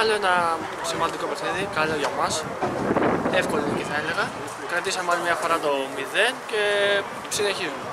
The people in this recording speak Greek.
άλλο ένα σημαντικό παιχνίδι, καλό για μας. εύκολο νίκη θα έλεγα. Κρατήσαμε άλλη μια φορά το 0 και συνεχίζουμε.